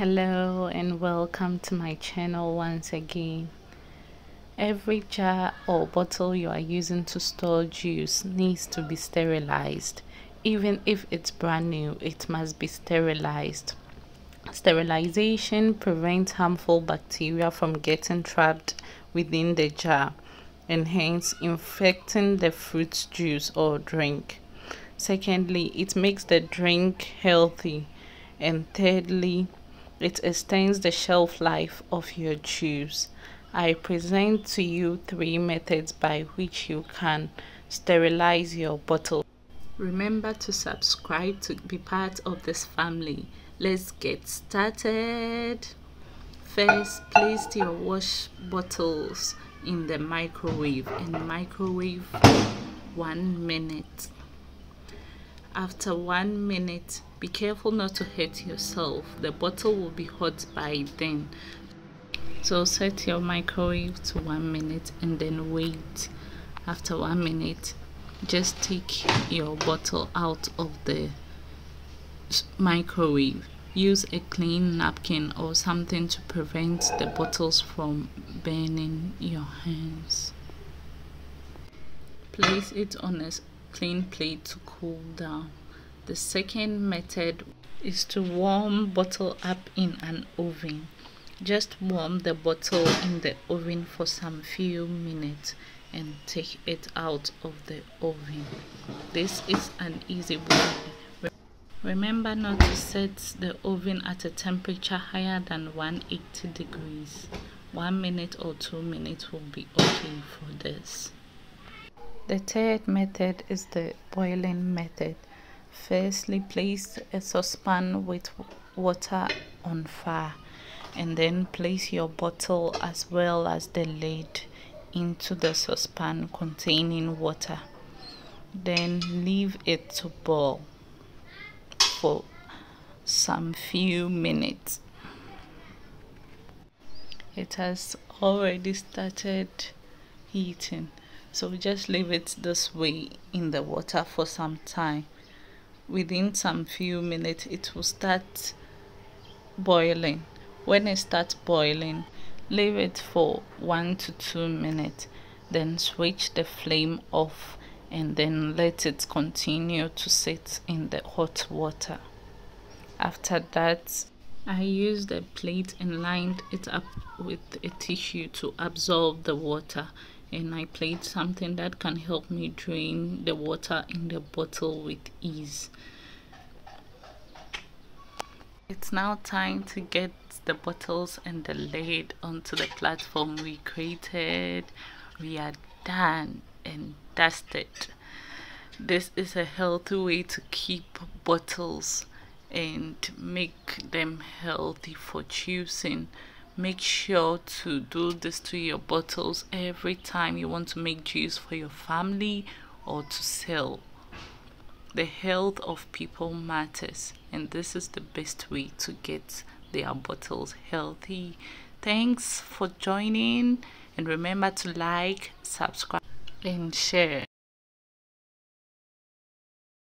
hello and welcome to my channel once again. Every jar or bottle you are using to store juice needs to be sterilized. Even if it's brand new it must be sterilized. Sterilization prevents harmful bacteria from getting trapped within the jar and hence infecting the fruit juice or drink. Secondly it makes the drink healthy. And thirdly it extends the shelf life of your juice. I present to you three methods by which you can sterilize your bottle. Remember to subscribe to be part of this family. Let's get started. First, place your wash bottles in the microwave and microwave one minute. After one minute, be careful not to hurt yourself. The bottle will be hot by then. So set your microwave to one minute and then wait. After one minute, just take your bottle out of the microwave. Use a clean napkin or something to prevent the bottles from burning your hands. Place it on a clean plate to cool down. The second method is to warm bottle up in an oven. Just warm the bottle in the oven for some few minutes and take it out of the oven. This is an easy way. Remember not to set the oven at a temperature higher than 180 degrees. One minute or two minutes will be okay for this. The third method is the boiling method. Firstly, place a saucepan with water on fire and then place your bottle as well as the lid into the saucepan containing water. Then leave it to boil for some few minutes. It has already started heating so we just leave it this way in the water for some time within some few minutes it will start boiling. When it starts boiling leave it for one to two minutes then switch the flame off and then let it continue to sit in the hot water. After that I used a plate and lined it up with a tissue to absorb the water and I played something that can help me drain the water in the bottle with ease. It's now time to get the bottles and the lid onto the platform we created. We are done and dusted. This is a healthy way to keep bottles and make them healthy for choosing make sure to do this to your bottles every time you want to make juice for your family or to sell. The health of people matters and this is the best way to get their bottles healthy. Thanks for joining and remember to like subscribe and share